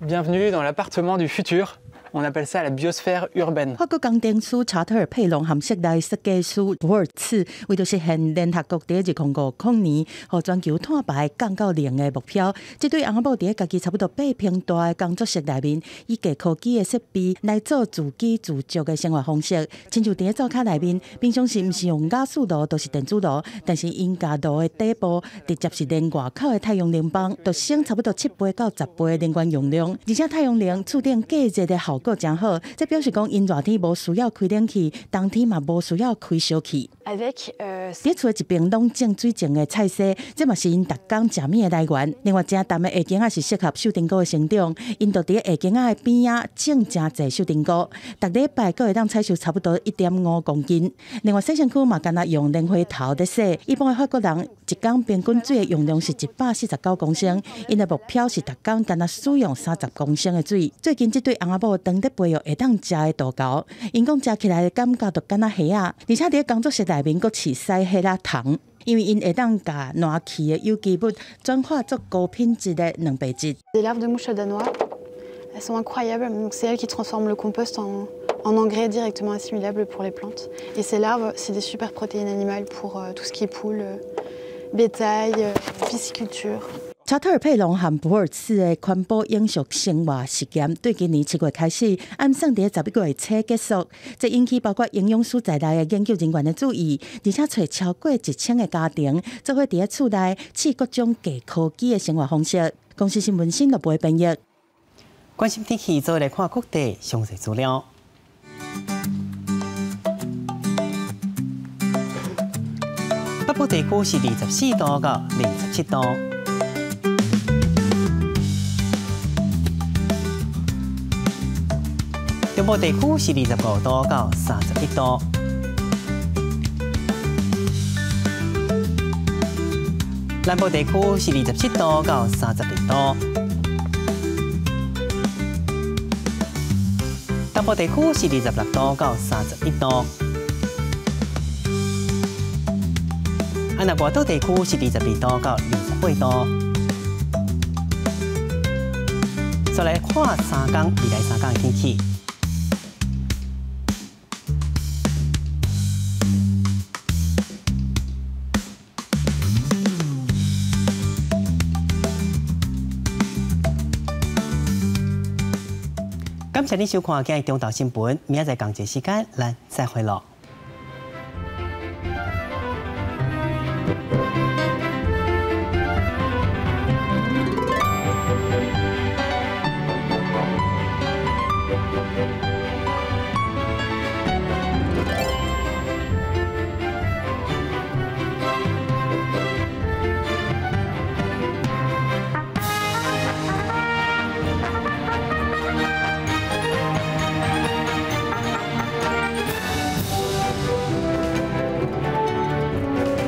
Bienvenue dans l'appartement du futur. On appelle ça la biosphère urbaine. 法国工程师查特尔佩隆和室内设计师博尔茨为着实现联合国第一空五空年和全球碳排降到零的目标，这对阿布伫家己差不多八平大的工作室内面，以高科技的设备来做自给自足的生活方式。亲像伫个灶卡内面，平常时毋是用加速炉，都是电子炉，但是因家炉的底部直接是连外口的太阳能板，就省差不多七倍到十倍的能源用量，而且太阳能触电隔热的效。够真好，这表示讲因热天无需要开冷气，冬天嘛无需要开小气。伫厝的一边拢种水种的菜色，这嘛是因逐工食面的来源。另外，正淡的下茎也是适合秀丁菇的生长，因都伫下茎啊的边啊种真侪秀丁菇，逐礼拜个会当采收差不多一点五公斤。另外，洗身躯嘛干那用莲花头在洗。一般的法国人一缸平均水的用量是一百四十九公升，因的目标是逐工干那使用三十公升的水。最近这对翁仔某当得背后会当食的大狗，因讲食起来感觉就干那虾啊，而且伫工作室内面佫饲晒虾啦糖，因为因会当甲暖气的有机物转化做高品质的蛋白质。Les larves de mouches danois, elles sont incroyables. Donc c'est elles qui transforment le compost en en engrais directement assimilables pour les plantes. Et ces larves, c'est des super protéines animales pour tout ce qui est poules, bétail, pisciculture. 查特尔佩隆和博尔茨的环保永续生活实验，对今年七月开始，按算伫十一月初结束。这引起包括营养师在内的研究人员的注意，而且找超过一千个家庭，做伙伫咧厝内试各种低科技的生活方式。公司新闻新闻部编译。关心天气，再来看各地详细资料。北部地区是二十四度到二十七度。中部地区是二十五度到三十一度。南部地区是二十七度到三十二度，东部地区是二十六度到三十一度，安南外岛地区是二十二度到二十八度。再来看三江未来三江的天气。請你收看今日中道新闻，明仔日講解時間，咱再會咯。